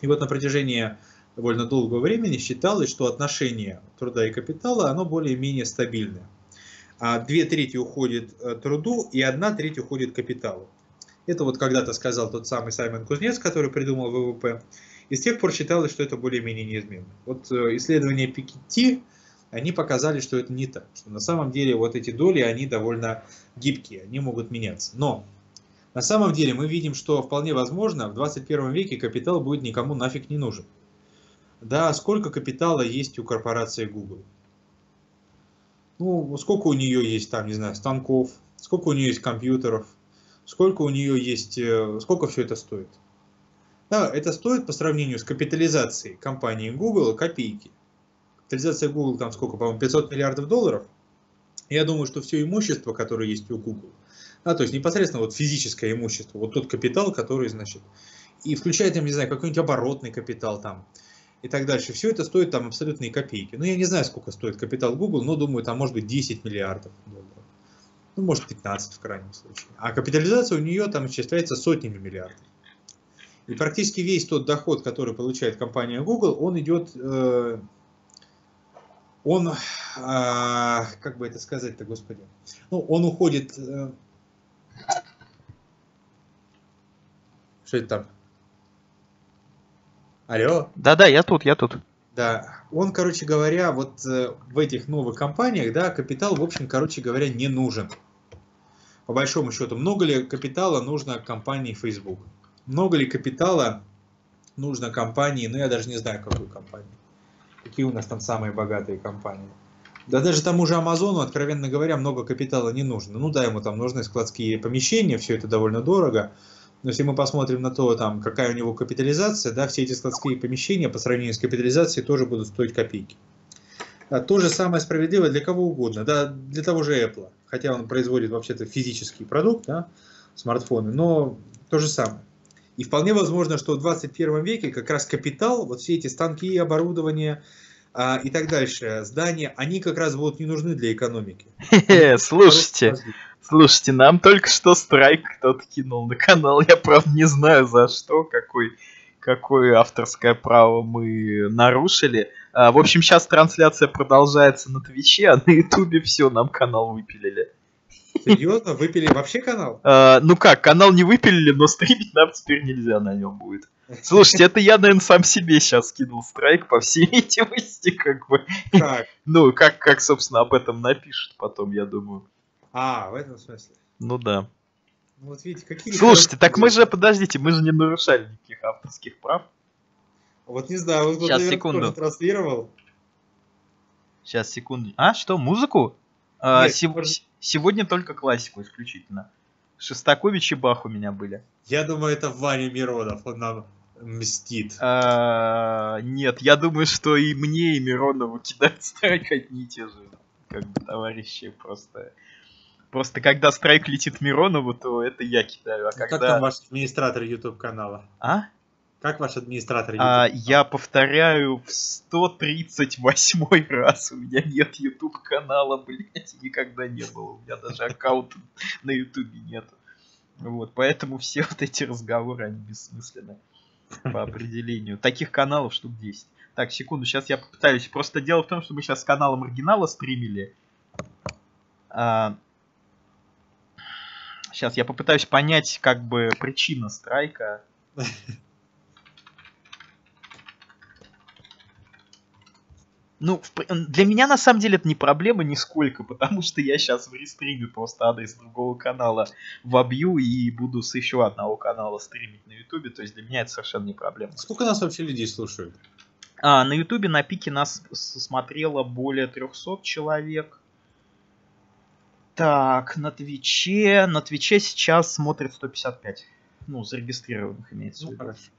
И вот на протяжении довольно долгого времени считалось, что отношение труда и капитала, оно более-менее стабильное. А две трети уходит э, труду и одна треть уходит капиталу. Это вот когда-то сказал тот самый Саймон Кузнец, который придумал ВВП. И с тех пор считалось, что это более-менее неизменно. Вот э, исследования Пикетти, они показали, что это не так. Что на самом деле вот эти доли, они довольно гибкие, они могут меняться. Но на самом деле мы видим, что вполне возможно в 21 веке капитал будет никому нафиг не нужен. Да, сколько капитала есть у корпорации Google? Ну, сколько у нее есть там, не знаю, станков, сколько у нее есть компьютеров, сколько у нее есть, э, сколько все это стоит. Да, это стоит по сравнению с капитализацией компании Google копейки. Капитализация Google там сколько, по-моему, 500 миллиардов долларов. Я думаю, что все имущество, которое есть у Google, да, то есть непосредственно вот физическое имущество, вот тот капитал, который, значит, и включает, я не знаю, какой-нибудь оборотный капитал там, и так дальше. Все это стоит там абсолютные копейки. Ну, я не знаю, сколько стоит капитал Google, но думаю, там может быть 10 миллиардов долларов. Ну, может 15 в крайнем случае. А капитализация у нее там исчисляется сотнями миллиардов. И практически весь тот доход, который получает компания Google, он идет, э, он, э, как бы это сказать-то, господи, ну, он уходит, э, что это там? Алло? Да-да, я тут, я тут. Да, он, короче говоря, вот э, в этих новых компаниях, да, капитал, в общем, короче говоря, не нужен. По большому счету, много ли капитала нужно компании Facebook? Много ли капитала нужно компании, ну я даже не знаю, какую компанию. Какие у нас там самые богатые компании. Да даже тому же Амазону, откровенно говоря, много капитала не нужно. Ну да, ему там нужны складские помещения, все это довольно дорого. Но если мы посмотрим на то, там, какая у него капитализация, да, все эти складские помещения по сравнению с капитализацией тоже будут стоить копейки. Да, то же самое справедливо для кого угодно, да, для того же Apple, хотя он производит вообще-то физический продукт, да, смартфоны, но то же самое. И вполне возможно, что в 21 веке как раз капитал, вот все эти станки, оборудование а, и так дальше, здания, они как раз будут не нужны для экономики. Слушайте, Слушайте, нам только что страйк кто-то кинул на канал. Я, правда, не знаю за что, какой, какое авторское право мы нарушили. А, в общем, сейчас трансляция продолжается на Твиче, а на Ютубе все, нам канал выпилили. Серьезно? Выпили вообще канал? А, ну как, канал не выпилили, но стримить нам теперь нельзя на нем будет. Слушайте, это я, наверное, сам себе сейчас скинул страйк, по всей видимости, как бы. Как? Ну, как, как, собственно, об этом напишут потом, я думаю. А, в этом смысле. Ну да. Ну, вот видите, какие... Слушайте, так мы же, подождите, мы же не нарушали никаких авторских прав. Вот не знаю, вот Сейчас, секунду. тоже транслировал. Сейчас, секунду. А, что, музыку? А, Нет, сев... может... Сегодня только классику исключительно. Шостакович и Бах у меня были. Я думаю, это Ваня Миронов, он нам мстит. А, нет, я думаю, что и мне, и Миронову кидать страйк одни и те же как бы товарищи просто Просто когда страйк летит Миронову, то это я кидаю. А ну, когда... Как там ваш администратор YouTube канала? А? Как ваш администратор YouTube? А, я повторяю в 138 раз. У меня нет YouTube канала, блядь, никогда не было. У меня даже аккаунта на YouTube нет. Вот, поэтому все вот эти разговоры, они бессмысленны по определению. Таких каналов штук 10. Так, секунду, сейчас я попытаюсь. Просто дело в том, что мы сейчас с каналом оригинала стримили. А, Сейчас я попытаюсь понять, как бы, причина страйка. Ну, для меня на самом деле это не проблема нисколько, потому что я сейчас в рестриме просто адрес другого канала вобью и буду с еще одного канала стримить на ютубе, то есть для меня это совершенно не проблема. Сколько нас вообще людей слушают? А, на ютубе на пике нас смотрело более 300 человек. Так, на Твиче, на Твиче сейчас смотрит 155. Ну, зарегистрированных имеется ну, в виду. Хорошо.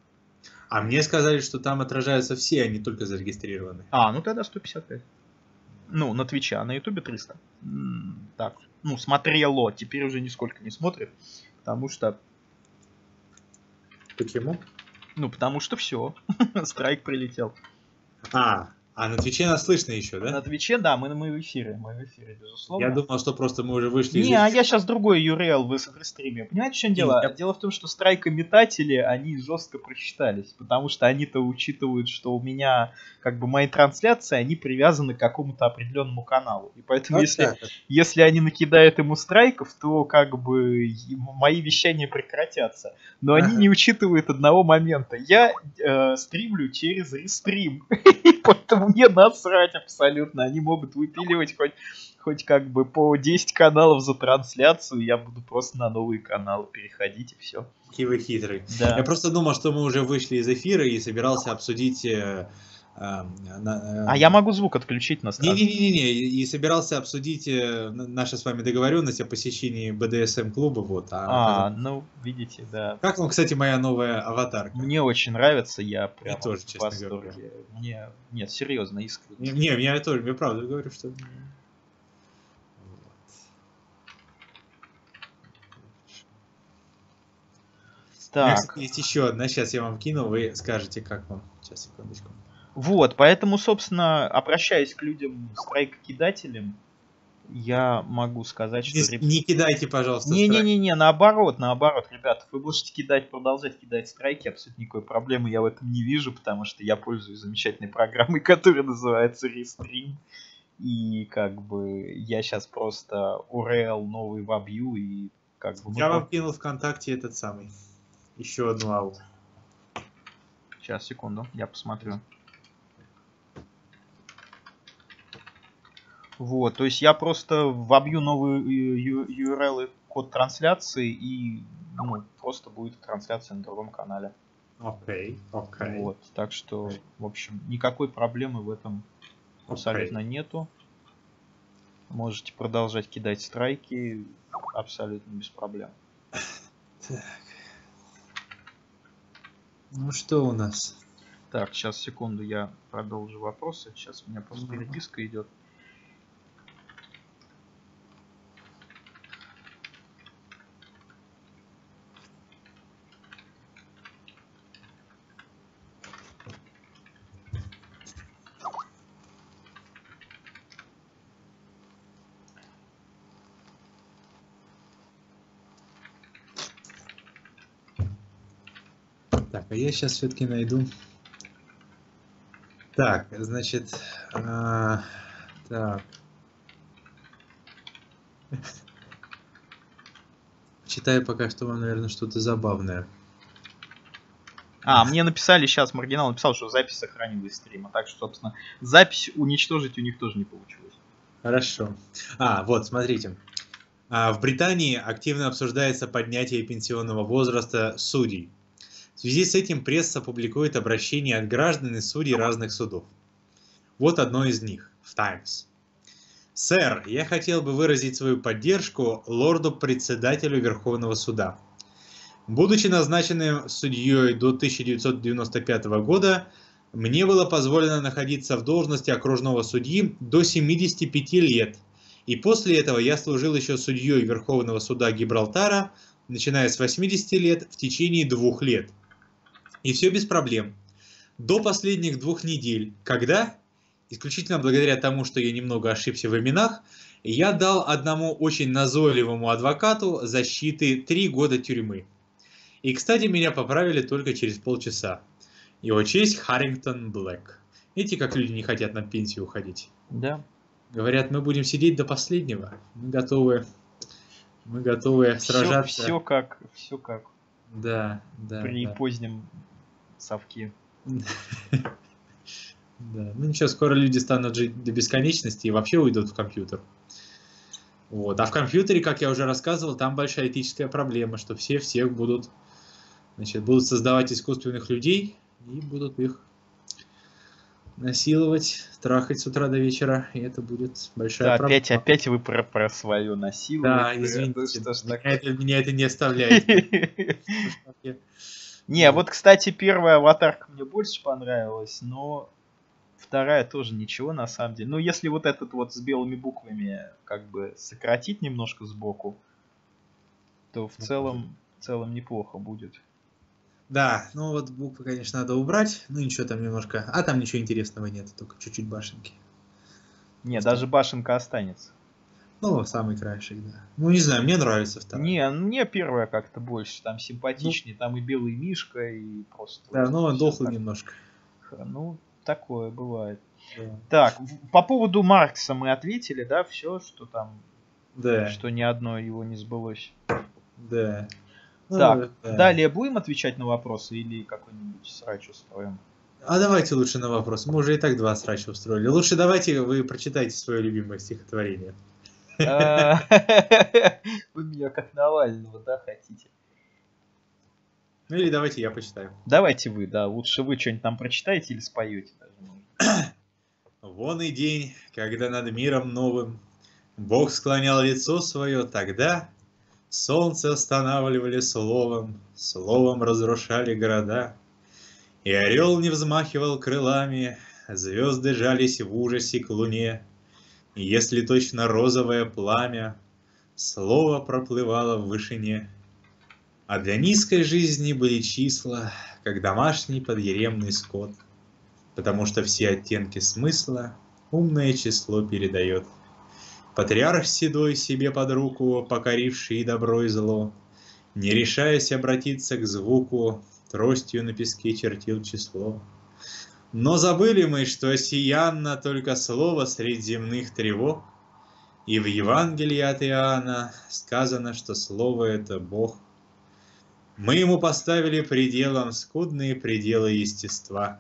А мне сказали, что там отражаются все, а не только зарегистрированные. А, ну тогда 155. Ну, на Твиче, а на Ютубе 300. Так, ну, смотрело, теперь уже нисколько не смотрит, потому что... Почему? Ну, потому что все, страйк прилетел. А, А на Твиче нас слышно еще, да? На Твиче, да, мы, мы в эфире, мы в эфире, безусловно. Я думал, что просто мы уже вышли Не, из... а я сейчас другой URL в стриме. Понимаете, в чем дело? я- Дело в том, что страйкометатели, они жестко просчитались, потому что они-то учитывают, что у меня, как бы, мои трансляции, они привязаны к какому-то определенному каналу. И поэтому, Вот если, так если они накидают ему страйков, то, как бы, мои вещания прекратятся. Но они не учитывают одного момента. Я э, стримлю через рестрим. Поэтому мне насрать абсолютно. Они могут выпиливать хоть, хоть как бы по 10 каналов за трансляцию. Я буду просто на новые каналы переходить и все. Какие вы хитрые. Да. Я просто думал, что мы уже вышли из эфира и собирался обсудить... э, э, на- э, А я могу звук отключить на старт. Не-не-не, и собирался обсудить э, наши с вами договоренность о посещении БДСМ-клуба, вот. А, А, ну, видите, да. Как вам, кстати, моя новая аватарка? Мне очень нравится, я прям тоже, в честно восторге. Мне, нет, серьезно, искренне. Не, не, я тоже, я правда говорю, что... У меня, Так, кстати, есть еще одна, сейчас я вам кину, вы скажете, как вам. Сейчас, секундочку. Вот, поэтому, собственно, обращаясь к людям, страйкокидателям, я могу сказать, что... Не, кидайте, пожалуйста. Не-не-не, наоборот, наоборот, ребята, вы можете кидать, продолжать кидать страйки, абсолютно никакой проблемы я в этом не вижу, потому что я пользуюсь замечательной программой, которая называется Restream. И как бы я сейчас просто URL новый вобью и как бы... Я вам кинул ВКонтакте этот самый. Еще одну аут. Сейчас, секунду, я посмотрю. Вот, то есть я просто вобью новые URL, код трансляции и ну, просто будет трансляция на другом канале. Окей, окей. Вот, так что, в общем, никакой проблемы в этом абсолютно нету. Можете продолжать кидать страйки абсолютно без проблем. Ну что у нас? Так, сейчас секунду, я продолжу вопросы. Сейчас у меня просто Мгм. переписка идет. Так, а я сейчас все-таки найду. Так, значит, а, так. Читаю пока что вам, наверное, что-то забавное. А, мне написали сейчас, Маргинал написал, что запись сохранилась стрима. Так что, собственно, запись уничтожить у них тоже не получилось. Хорошо. А, вот, смотрите. А, В Британии активно обсуждается поднятие пенсионного возраста судей. В связи с этим пресса публикует обращения от граждан и судей разных судов. Вот одно из них в Times. Сэр, я хотел бы выразить свою поддержку лорду-председателю Верховного суда. Будучи назначенным судьей до 1995 года, мне было позволено находиться в должности окружного судьи до 75 лет, и после этого я служил еще судьей Верховного суда Гибралтара, начиная с 80 лет в течение двух лет. И все без проблем. До последних двух недель, когда, исключительно благодаря тому, что я немного ошибся в именах, я дал одному очень назойливому адвокату защиты 3 года тюрьмы. И, кстати, меня поправили только через полчаса. Его честь Харрингтон Блэк. Видите, как люди не хотят на пенсию уходить? Да. Говорят, мы будем сидеть до последнего. Мы готовы, мы готовы сражаться. Все, как, все как Да, да. при да. позднем совке. Да. Ну ничего, скоро люди станут жить до бесконечности и вообще уйдут в компьютер. Вот. А в компьютере, как я уже рассказывал, там большая этическая проблема, что все всех будут, значит, будут создавать искусственных людей и будут их насиловать, трахать с утра до вечера, и это будет большая Да, проблема. опять, опять вы про, про свое насилование. Да, извините, Ну, что меня, это, меня это не оставляет. Не, вот, кстати, первая аватарка мне больше понравилась, но вторая тоже ничего на самом деле. Ну, если вот этот вот с белыми буквами как бы сократить немножко сбоку, то в Ну, целом, в целом неплохо будет. Да, ну вот буквы, конечно, надо убрать. Ну ничего там немножко. А там ничего интересного нет, только чуть-чуть башенки. Не, даже башенка останется. Ну, самый краешек, да. Ну, не знаю, мне нравится вторая. Не, мне первая как-то больше, там симпатичнее, ну, там и белый мишка, и просто... Да, вот, ну, он дохлый так. немножко. Ну, такое бывает. Да. Так, по поводу Маркса мы ответили, да, все, что там... Да. Что ни одно его не сбылось. Да. Так, ну, да. далее будем отвечать на вопросы или какой-нибудь срач устроим? А давайте лучше на вопрос. Мы уже и так два срача устроили. Лучше давайте вы прочитайте свое любимое стихотворение. А, вы меня как Навального, да, хотите? Ну или давайте я почитаю. Давайте вы, да. Лучше вы что-нибудь там прочитаете или споете даже. Вон и день, когда над миром новым Бог склонял лицо свое, тогда Солнце останавливали словом, Словом разрушали города. И орел не взмахивал крылами, Звезды жались в ужасе к луне, если точно розовое пламя Слово проплывало в вышине. А для низкой жизни были числа, Как домашний подъеремный скот, Потому что все оттенки смысла Умное число передает. Патриарх седой себе под руку, Покоривший добро и зло, Не решаясь обратиться к звуку, Тростью на песке чертил число. Но забыли мы, что сиянно только слово среди земных тревог, И в Евангелии от Иоанна сказано, что слово — это Бог. Мы ему поставили пределом скудные пределы естества,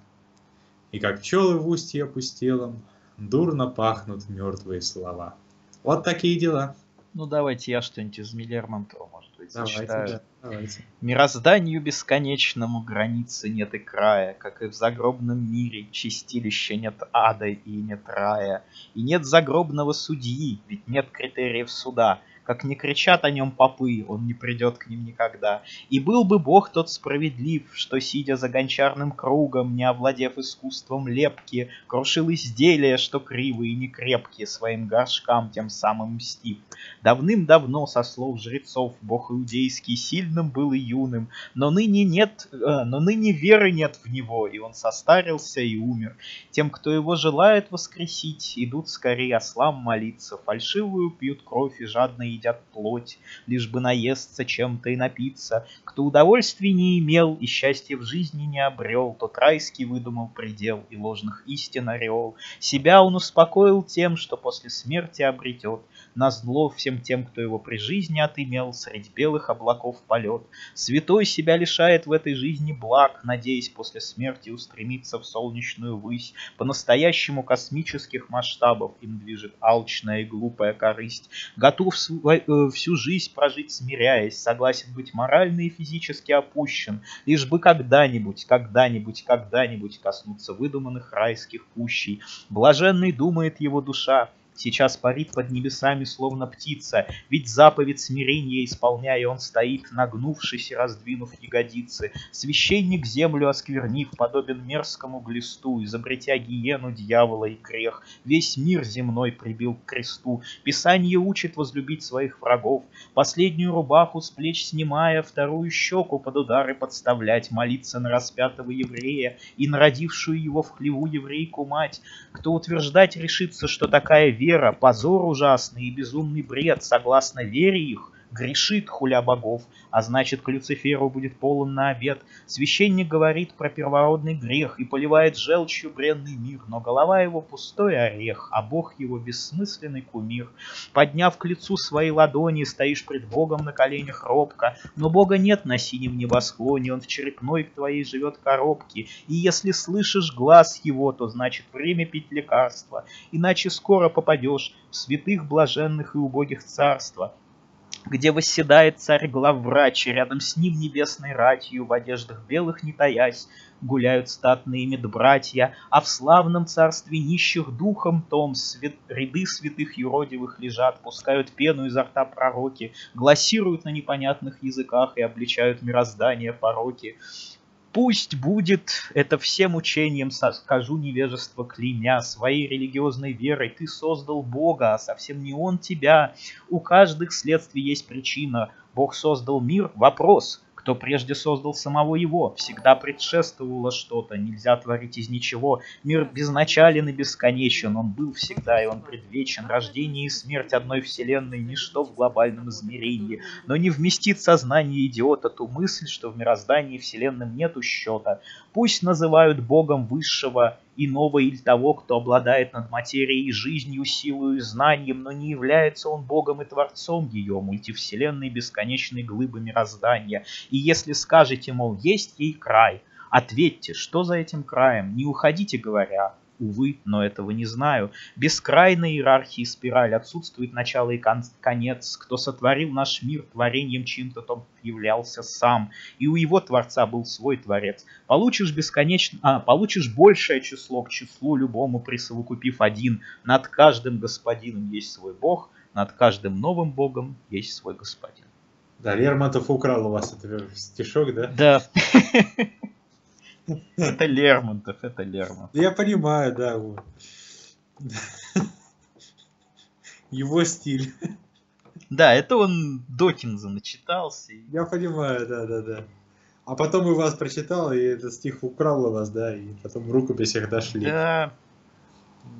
И как пчелы в устье опустелом Дурно пахнут мертвые слова. Вот такие дела. Ну давайте я что-нибудь из Миллермонтова, может быть, давайте, зачитаю. Да, давайте. Мирозданию бесконечному границы нет и края, Как и в загробном мире чистилища нет ада и нет рая. И нет загробного судьи, ведь нет критериев суда, как не кричат о нем попы, он не придет к ним никогда. И был бы бог тот справедлив, что, сидя за гончарным кругом, не овладев искусством лепки, крушил изделия, что кривые и не крепкие, своим горшкам тем самым мстив. Давным-давно, со слов жрецов, бог иудейский сильным был и юным, но ныне нет, э, но ныне веры нет в него, и он состарился и умер. Тем, кто его желает воскресить, идут скорее ослам молиться, фальшивую пьют кровь и жадно едят плоть, лишь бы наесться чем-то и напиться. Кто удовольствий не имел и счастья в жизни не обрел, тот райский выдумал предел и ложных истин орел. Себя он успокоил тем, что после смерти обретет, на зло всем тем, кто его при жизни отымел, средь белых облаков полет. Святой себя лишает в этой жизни благ, надеясь после смерти устремиться в солнечную высь. По-настоящему космических масштабов им движет алчная и глупая корысть. Готов Э, всю жизнь прожить смиряясь, согласен быть морально и физически опущен, лишь бы когда-нибудь, когда-нибудь, когда-нибудь коснуться выдуманных райских пущей. Блаженный думает его душа, сейчас парит под небесами, словно птица, ведь заповедь смирения исполняя, он стоит, нагнувшись и раздвинув ягодицы. Священник землю осквернив, подобен мерзкому глисту, изобретя гиену дьявола и грех, весь мир земной прибил к кресту. Писание учит возлюбить своих врагов, последнюю рубаху с плеч снимая, вторую щеку под удары подставлять, молиться на распятого еврея и народившую его в хлеву еврейку мать. Кто утверждать решится, что такая вера вера, позор ужасный и безумный бред, согласно вере их, грешит хуля богов, а значит к Люциферу будет полон на обед. Священник говорит про первородный грех и поливает желчью бренный мир, но голова его пустой орех, а бог его бессмысленный кумир. Подняв к лицу свои ладони, стоишь пред богом на коленях робко, но бога нет на синем небосклоне, он в черепной к твоей живет коробке, и если слышишь глаз его, то значит время пить лекарства, иначе скоро попадешь в святых блаженных и убогих царства, где восседает царь главврач, и рядом с ним небесной ратью, в одеждах белых не таясь, гуляют статные медбратья, а в славном царстве нищих духом том свет... ряды святых юродивых лежат, пускают пену изо рта пророки, глассируют на непонятных языках и обличают мироздание пороки. Пусть будет это всем учением, скажу невежество клеймя, своей религиозной верой ты создал Бога, а совсем не Он тебя. У каждых следствий есть причина. Бог создал мир, вопрос, кто прежде создал самого его. Всегда предшествовало что-то, нельзя творить из ничего. Мир безначален и бесконечен, он был всегда и он предвечен. Рождение и смерть одной вселенной, ничто в глобальном измерении. Но не вместит сознание идиота ту мысль, что в мироздании вселенным нету счета. Пусть называют Богом высшего, иного или того, кто обладает над материей, жизнью, силой и знанием, но не является он Богом и Творцом ее, мультивселенной бесконечной глыбы мироздания. И если скажете, мол, есть ей край, ответьте, что за этим краем, не уходите, говоря, Увы, но этого не знаю. Бескрайной иерархии спираль отсутствует начало и кон конец. Кто сотворил наш мир творением чьим-то, тот являлся сам. И у его творца был свой творец. Получишь бесконечно... А, получишь большее число к числу любому, присовокупив один. Над каждым господином есть свой бог, над каждым новым богом есть свой господин. Да, Лермонтов украл у вас этот стишок, да? Да. Это Лермонтов, это Лермонтов. Я понимаю, да. Вот. Его стиль. Да, это он Докинза начитался. Я понимаю, да, да, да. А потом и вас прочитал, и этот стих украл у вас, да, и потом в рукописях дошли. Да.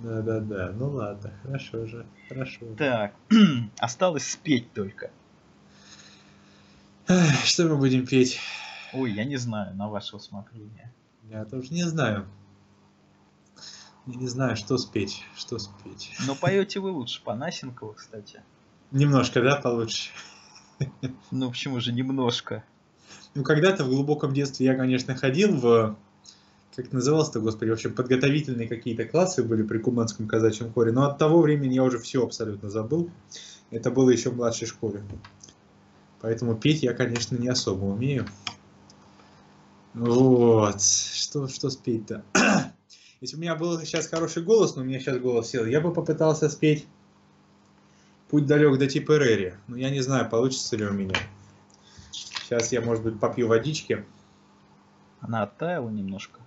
Да, да, да. Ну ладно, хорошо же, хорошо. Так, осталось спеть только. Что мы будем петь? Ой, я не знаю, на ваше усмотрение. Я тоже не знаю. Я не знаю, что спеть, что спеть. Но поете вы лучше Панасенкова, кстати. Немножко, да, получше? Ну, почему же немножко? Ну, когда-то в глубоком детстве я, конечно, ходил в... Как называлось-то, господи, в общем, подготовительные какие-то классы были при Куманском казачьем хоре, но от того времени я уже все абсолютно забыл. Это было еще в младшей школе. Поэтому петь я, конечно, не особо умею. Вот. Что, что спеть-то? Если у меня был сейчас хороший голос, но у меня сейчас голос сел, я бы попытался спеть «Путь далек до Типерери». Но я не знаю, получится ли у меня. Сейчас я, может быть, попью водички. Она оттаяла немножко.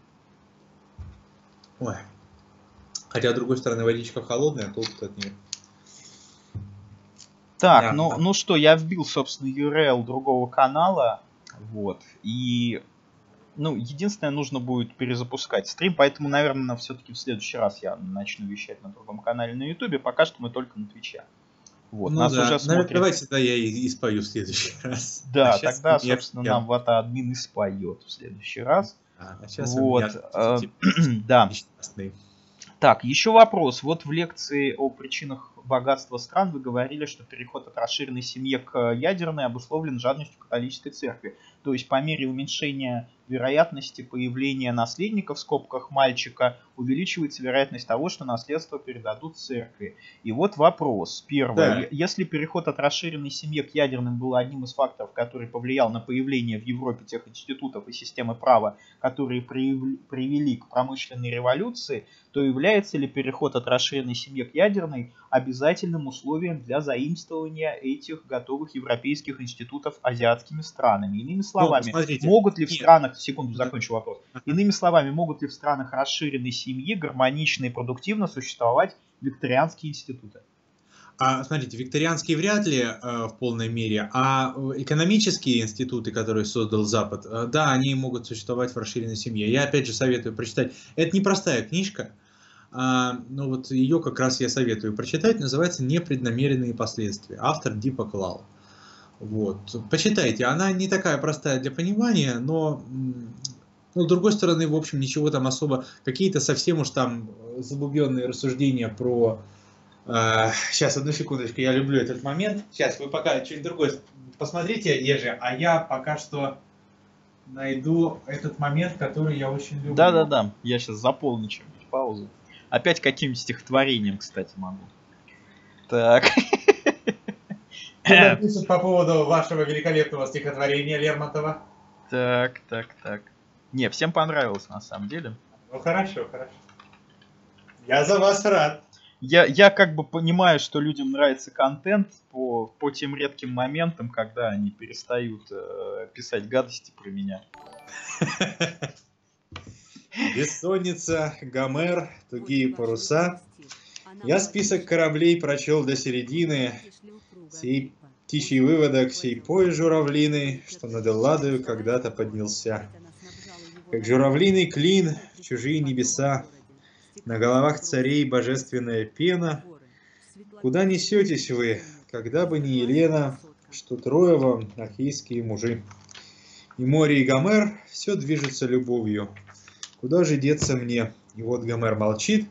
Ой. Хотя, с другой стороны, водичка холодная, а толку от нее. Так, да, ну, да. ну что, я вбил, собственно, URL другого канала. Вот. И ну, единственное, нужно будет перезапускать стрим, поэтому, наверное, все-таки в следующий раз я начну вещать на другом канале на Ютубе. Пока что мы только на Твиче. Вот, ну нас да. уже смотрят... Давайте тогда я и, и спою в следующий раз. Да, а тогда, собственно, я... нам Вата админ и споет в следующий раз. А, а сейчас вот, э, да. Так, еще вопрос. Вот в лекции о причинах богатства стран вы говорили, что переход от расширенной семьи к ядерной обусловлен жадностью католической церкви. То есть по мере уменьшения вероятности появления наследника в скобках мальчика увеличивается вероятность того, что наследство передадут церкви. И вот вопрос. Первое. Да. Если переход от расширенной семьи к ядерным был одним из факторов, который повлиял на появление в Европе тех институтов и системы права, которые привели к промышленной революции, то является ли переход от расширенной семьи к ядерной обязательным условием для заимствования этих готовых европейских институтов азиатскими странами? Иными ну, словами, ну, смотрите, могут ли в странах секунду закончу вопрос. Иными словами, могут ли в странах расширенной семьи гармонично и продуктивно существовать викторианские институты? А, смотрите, викторианские вряд ли э, в полной мере, а экономические институты, которые создал Запад, э, да, они могут существовать в расширенной семье. Я опять же советую прочитать. Это непростая книжка, э, но вот ее как раз я советую прочитать. Называется «Непреднамеренные последствия». Автор Дипа Клал. Вот. Почитайте, она не такая простая для понимания, но ну, с другой стороны, в общем, ничего там особо, какие-то совсем уж там заглубленные рассуждения про... Э, сейчас, одну секундочку, я люблю этот момент. Сейчас, вы пока что-нибудь другое посмотрите, Ежи, а я пока что найду этот момент, который я очень люблю. Да-да-да, я сейчас заполню чем-нибудь паузу. Опять каким стихотворением, кстати, могу. Так. Что пишут по поводу вашего великолепного стихотворения Лермонтова? Так, так, так. Не, всем понравилось на самом деле. Ну хорошо, хорошо. Я за вас рад. Я, я как бы понимаю, что людям нравится контент по, по тем редким моментам, когда они перестают э, писать гадости про меня. Бессонница, Гомер, тугие паруса. Я список кораблей прочел до середины. Сей Птичий выводок сей поезд журавлиный, что над Элладою когда-то поднялся. Как журавлиный клин в чужие небеса, на головах царей божественная пена. Куда несетесь вы, когда бы не Елена, что трое вам ахейские мужи? И море, и Гомер все движется любовью. Куда же деться мне? И вот Гомер молчит,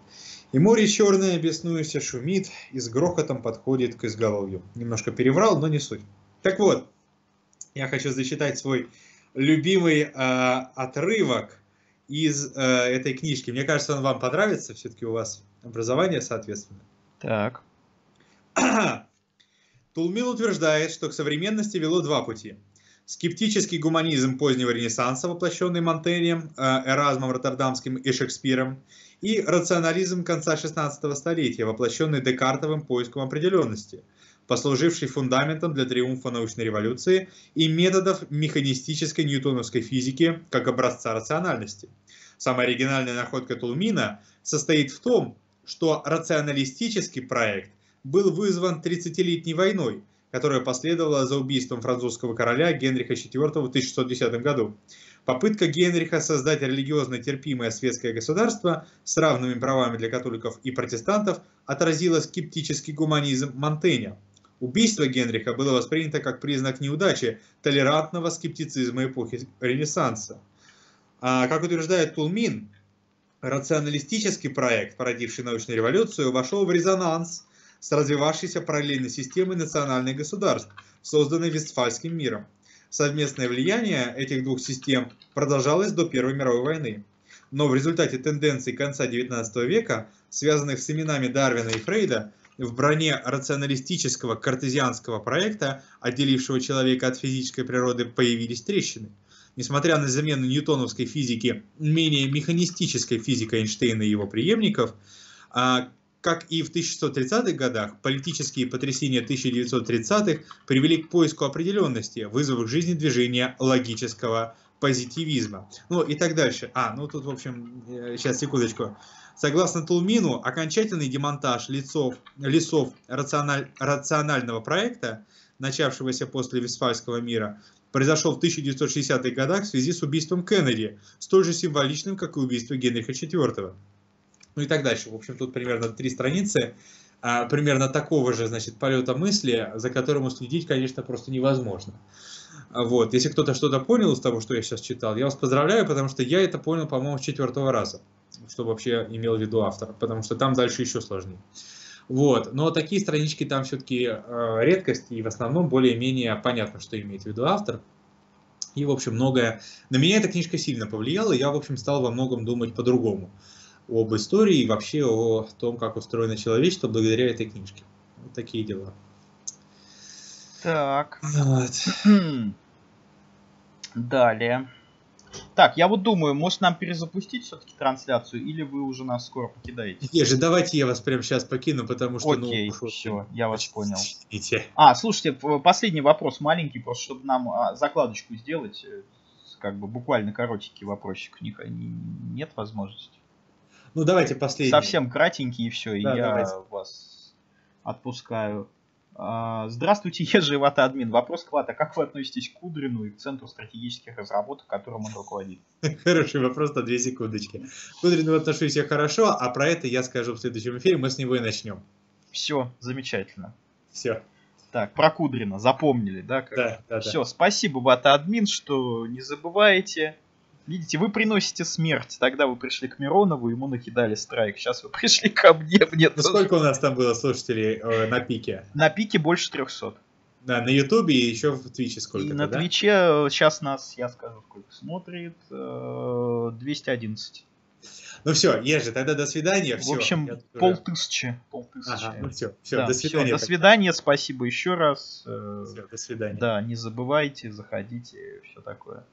и море черное, беснуясь, шумит, и с грохотом подходит к изголовью. Немножко переврал, но не суть. Так вот, я хочу зачитать свой любимый э, отрывок из э, этой книжки. Мне кажется, он вам понравится. Все-таки у вас образование соответственно. Так. Тулмин утверждает, что к современности вело два пути. Скептический гуманизм позднего Ренессанса, воплощенный Монтеньем, э, Эразмом Роттердамским и Шекспиром, и рационализм конца 16 столетия, воплощенный Декартовым поиском определенности, послуживший фундаментом для триумфа научной революции и методов механистической ньютоновской физики как образца рациональности. Самая оригинальная находка Тулмина состоит в том, что рационалистический проект был вызван 30-летней войной, которая последовала за убийством французского короля Генриха IV в 1610 году. Попытка Генриха создать религиозно терпимое светское государство с равными правами для католиков и протестантов отразила скептический гуманизм Монтеня. Убийство Генриха было воспринято как признак неудачи толерантного скептицизма эпохи Ренессанса. А, как утверждает Тулмин, рационалистический проект, породивший научную революцию, вошел в резонанс с развивавшейся параллельной системой национальных государств, созданной Вестфальским миром. Совместное влияние этих двух систем продолжалось до Первой мировой войны. Но в результате тенденций конца XIX века, связанных с именами Дарвина и Фрейда, в броне рационалистического картезианского проекта, отделившего человека от физической природы, появились трещины. Несмотря на замену ньютоновской физики менее механистической физикой Эйнштейна и его преемников, а, как и в 1630-х годах, политические потрясения 1930-х привели к поиску определенности, вызвав в жизни движение логического позитивизма. Ну и так дальше. А, ну тут, в общем, сейчас, э, секундочку. Согласно Тулмину, окончательный демонтаж лицов, лесов рациональ, рационального проекта, начавшегося после Вестфальского мира, произошел в 1960-х годах в связи с убийством Кеннеди, столь же символичным, как и убийство Генриха IV ну и так дальше. В общем, тут примерно три страницы, а, примерно такого же, значит, полета мысли, за которым уследить, конечно, просто невозможно. Вот, если кто-то что-то понял из того, что я сейчас читал, я вас поздравляю, потому что я это понял, по-моему, с четвертого раза, что вообще имел в виду автор, потому что там дальше еще сложнее. Вот, но такие странички там все-таки э, редкость, и в основном более-менее понятно, что имеет в виду автор. И, в общем, многое... На меня эта книжка сильно повлияла, и я, в общем, стал во многом думать по-другому об истории и вообще о том, как устроено человечество благодаря этой книжке. Вот такие дела. Так. Вот. Далее. Так, я вот думаю, может нам перезапустить все-таки трансляцию, или вы уже нас скоро покидаете? Не же, давайте я вас прямо сейчас покину, потому что... Ну, Окей, ну, все, я вас понял. Извините. А, слушайте, последний вопрос маленький, просто чтобы нам а, закладочку сделать, э, как бы буквально коротенький вопросик, у них нет возможности. Ну, давайте последний. Совсем кратенький и все, да, и я давайте. вас отпускаю. А, здравствуйте, Ежи Вата админ. Вопрос к Вата. Как вы относитесь к Кудрину и к Центру стратегических разработок, которым он руководит? Хороший вопрос на две секундочки. К Кудрину отношусь я хорошо, а про это я скажу в следующем эфире, мы с него и начнем. Все, замечательно. Все. Так, про Кудрина запомнили, да? Как? Да, да, Все, да. спасибо, Вата админ, что не забываете. Видите, вы приносите смерть. Тогда вы пришли к Миронову, ему накидали страйк. Сейчас вы пришли ко мне. мне ну, сколько у нас там было слушателей э, на пике? На пике больше 300. Да, на Ютубе и еще в Твиче сколько И на да? Твиче сейчас нас, я скажу, сколько смотрит, 211. Э, ну все, Ежи, тогда до свидания. В общем, я полтысячи. полтысячи. Ага, ну все, все, да, до свидания. Все, до свидания, спасибо еще раз. Все, до свидания. Да, не забывайте, заходите, все такое.